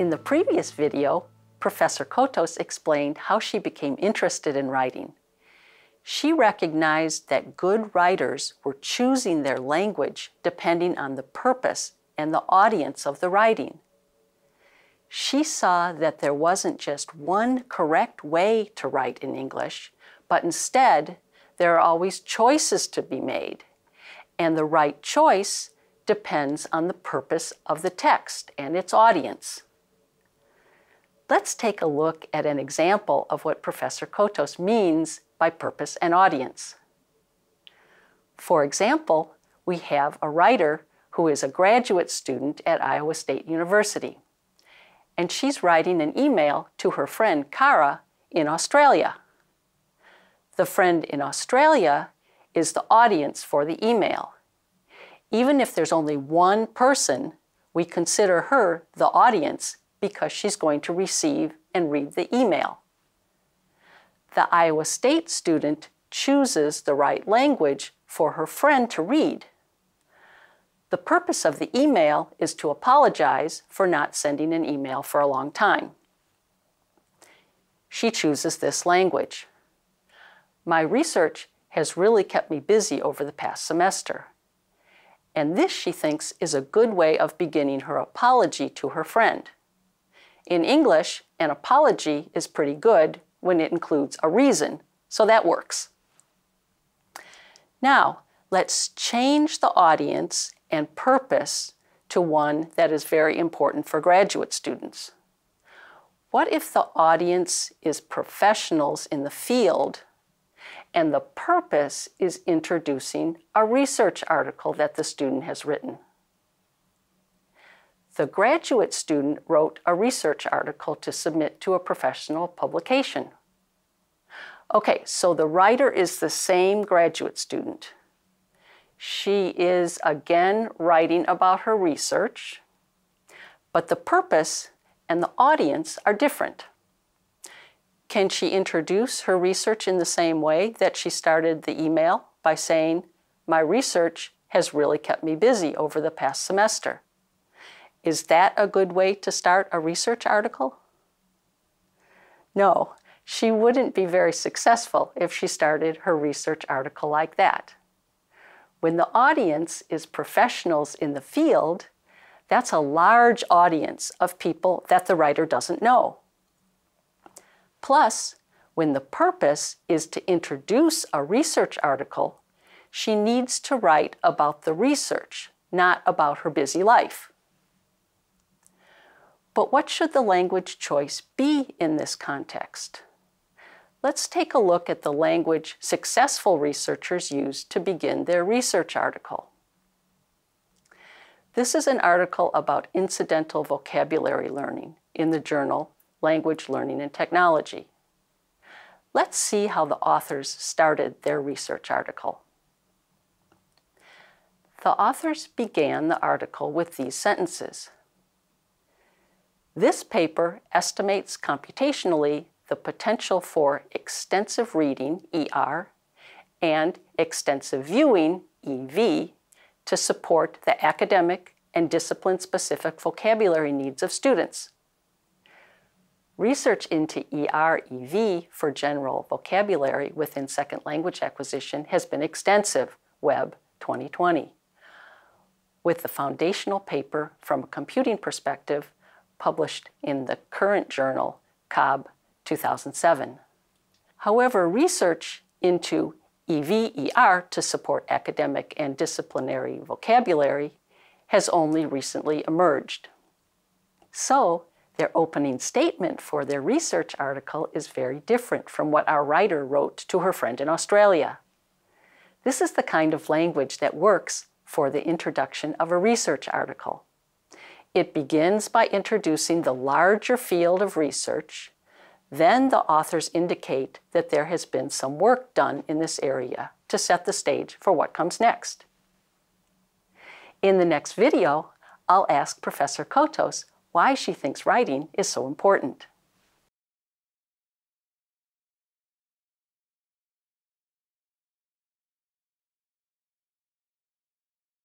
In the previous video, Professor Cotos explained how she became interested in writing. She recognized that good writers were choosing their language depending on the purpose and the audience of the writing. She saw that there wasn't just one correct way to write in English, but instead there are always choices to be made. And the right choice depends on the purpose of the text and its audience. Let's take a look at an example of what Professor Cotos means by purpose and audience. For example, we have a writer who is a graduate student at Iowa State University. And she's writing an email to her friend Kara in Australia. The friend in Australia is the audience for the email. Even if there's only one person, we consider her the audience because she's going to receive and read the email. The Iowa State student chooses the right language for her friend to read. The purpose of the email is to apologize for not sending an email for a long time. She chooses this language. My research has really kept me busy over the past semester. And this, she thinks, is a good way of beginning her apology to her friend. In English, an apology is pretty good when it includes a reason, so that works. Now, let's change the audience and purpose to one that is very important for graduate students. What if the audience is professionals in the field and the purpose is introducing a research article that the student has written? The graduate student wrote a research article to submit to a professional publication. Okay, so the writer is the same graduate student. She is again writing about her research, but the purpose and the audience are different. Can she introduce her research in the same way that she started the email by saying, My research has really kept me busy over the past semester? Is that a good way to start a research article? No, she wouldn't be very successful if she started her research article like that. When the audience is professionals in the field, that's a large audience of people that the writer doesn't know. Plus, when the purpose is to introduce a research article, she needs to write about the research, not about her busy life. But what should the language choice be in this context? Let's take a look at the language successful researchers use to begin their research article. This is an article about incidental vocabulary learning in the journal Language Learning and Technology. Let's see how the authors started their research article. The authors began the article with these sentences. This paper estimates computationally the potential for extensive reading, ER, and extensive viewing, EV, to support the academic and discipline-specific vocabulary needs of students. Research into ER-EV for general vocabulary within second language acquisition has been extensive, Webb 2020, with the foundational paper from a computing perspective published in the current journal, Cobb 2007. However, research into EVER to support academic and disciplinary vocabulary has only recently emerged. So, their opening statement for their research article is very different from what our writer wrote to her friend in Australia. This is the kind of language that works for the introduction of a research article. It begins by introducing the larger field of research then the authors indicate that there has been some work done in this area to set the stage for what comes next. In the next video, I'll ask Professor Cotos why she thinks writing is so important.